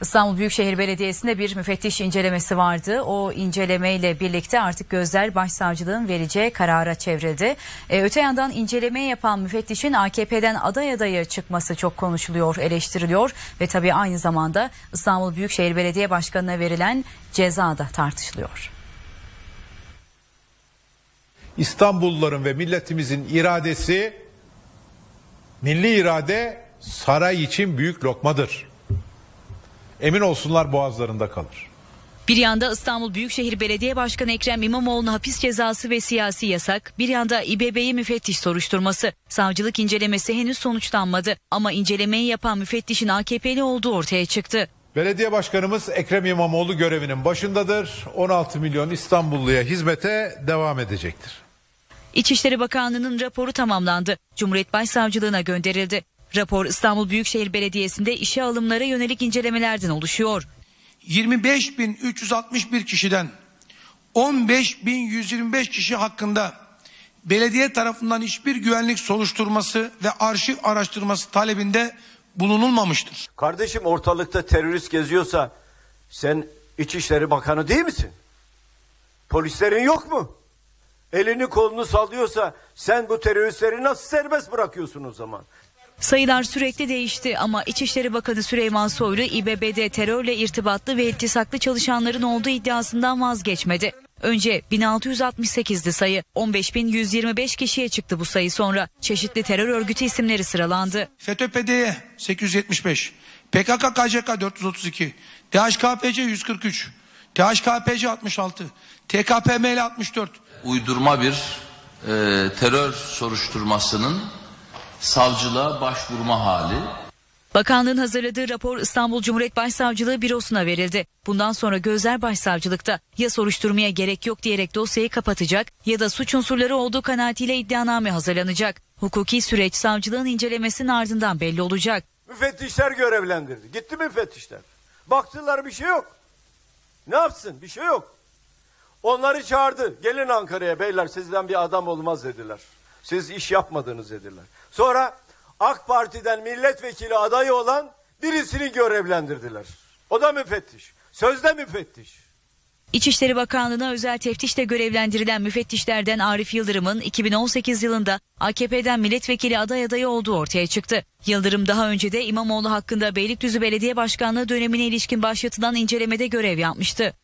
İstanbul Büyükşehir Belediyesi'nde bir müfettiş incelemesi vardı. O incelemeyle birlikte artık gözler başsavcılığın vereceği karara çevrildi. Ee, öte yandan inceleme yapan müfettişin AKP'den aday adayı çıkması çok konuşuluyor, eleştiriliyor ve tabii aynı zamanda İstanbul Büyükşehir Belediye Başkanı'na verilen ceza da tartışılıyor. İstanbulluların ve milletimizin iradesi milli irade saray için büyük lokmadır. Emin olsunlar boğazlarında kalır. Bir yanda İstanbul Büyükşehir Belediye Başkanı Ekrem İmamoğlu'na hapis cezası ve siyasi yasak, bir yanda İBB'yi müfettiş soruşturması. Savcılık incelemesi henüz sonuçlanmadı ama incelemeyi yapan müfettişin AKP'li olduğu ortaya çıktı. Belediye başkanımız Ekrem İmamoğlu görevinin başındadır. 16 milyon İstanbulluya hizmete devam edecektir. İçişleri Bakanlığı'nın raporu tamamlandı. Cumhuriyet Başsavcılığına gönderildi. Rapor İstanbul Büyükşehir Belediyesi'nde işe alımlara yönelik incelemelerden oluşuyor. 25.361 kişiden 15.125 kişi hakkında belediye tarafından hiçbir güvenlik soruşturması ve arşiv araştırması talebinde bulunulmamıştır. Kardeşim ortalıkta terörist geziyorsa sen İçişleri Bakanı değil misin? Polislerin yok mu? Elini kolunu sallıyorsa sen bu teröristleri nasıl serbest bırakıyorsun o zaman? Sayılar sürekli değişti ama İçişleri Bakanı Süleyman Soylu İBB'de terörle irtibatlı ve iltisaklı çalışanların olduğu iddiasından vazgeçmedi. Önce 1668'di sayı. 15.125 kişiye çıktı bu sayı sonra. Çeşitli terör örgütü isimleri sıralandı. FETÖ-PDY 875, PKK-KCK 432, DHKPC 143, DHKPC 66, TKPML 64, uydurma bir e, terör soruşturmasının savcılığa başvurma hali. Bakanlığın hazırladığı rapor İstanbul Cumhuriyet Başsavcılığı bürosuna verildi. Bundan sonra gözler başsavcılıkta ya soruşturmaya gerek yok diyerek dosyayı kapatacak ya da suç unsurları olduğu kanaatiyle iddianame hazırlanacak. Hukuki süreç savcılığın incelemesinin ardından belli olacak. Müfettişler görevlendirdi. Gitti mi müfettişler? Baktılar bir şey yok. Ne yapsın? Bir şey yok. Onları çağırdı. Gelin Ankara'ya beyler sizden bir adam olmaz dediler. Siz iş yapmadınız dediler. Sonra AK Parti'den milletvekili adayı olan birisini görevlendirdiler. O da müfettiş. Sözde müfettiş. İçişleri Bakanlığı'na özel teftişle görevlendirilen müfettişlerden Arif Yıldırım'ın 2018 yılında AKP'den milletvekili aday adayı olduğu ortaya çıktı. Yıldırım daha önce de İmamoğlu hakkında Beylikdüzü Belediye Başkanlığı dönemine ilişkin başlatılan incelemede görev yapmıştı.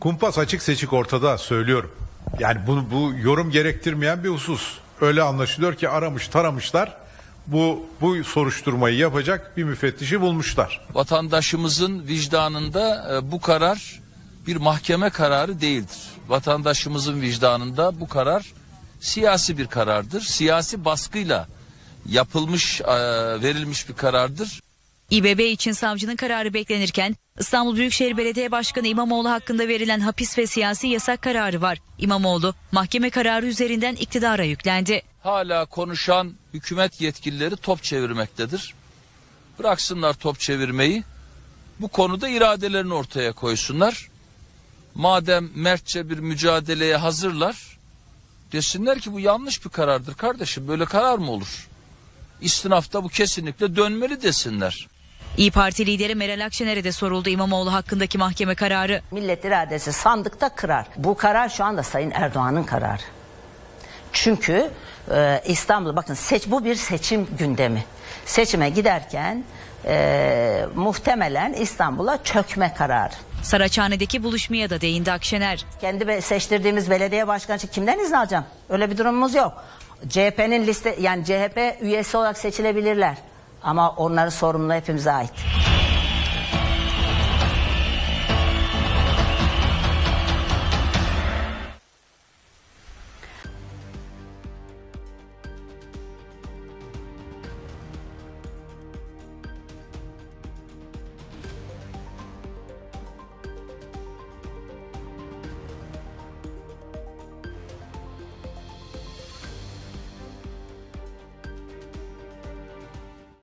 Kumpas açık seçik ortada söylüyorum. Yani bu, bu yorum gerektirmeyen bir husus. Öyle anlaşılıyor ki aramış taramışlar bu bu soruşturmayı yapacak bir müfettişi bulmuşlar. Vatandaşımızın vicdanında e, bu karar bir mahkeme kararı değildir. Vatandaşımızın vicdanında bu karar siyasi bir karardır. Siyasi baskıyla yapılmış, e, verilmiş bir karardır. İBB için savcının kararı beklenirken İstanbul Büyükşehir Belediye Başkanı İmamoğlu hakkında verilen hapis ve siyasi yasak kararı var. İmamoğlu mahkeme kararı üzerinden iktidara yüklendi. Hala konuşan hükümet yetkilileri top çevirmektedir. Bıraksınlar top çevirmeyi. Bu konuda iradelerini ortaya koysunlar. Madem mertçe bir mücadeleye hazırlar, desinler ki bu yanlış bir karardır kardeşim. Böyle karar mı olur? İstinafta bu kesinlikle dönmeli desinler. İyi Parti lideri Meral Akşener'e de soruldu İmamoğlu hakkındaki mahkeme kararı. Millet iradesi sandıkta kırar. Bu karar şu anda Sayın Erdoğan'ın kararı. Çünkü e, İstanbul bakın seç bu bir seçim gündemi. Seçime giderken e, muhtemelen İstanbul'a çökme kararı. Saraçhane'deki buluşmaya da değindi Akşener. Kendi seçtirdiğimiz belediye başkanı için kimden izin alacağım? Öyle bir durumumuz yok. CHP'nin liste yani CHP üyesi olarak seçilebilirler. Ama onların sorumluluğu hepimize ait.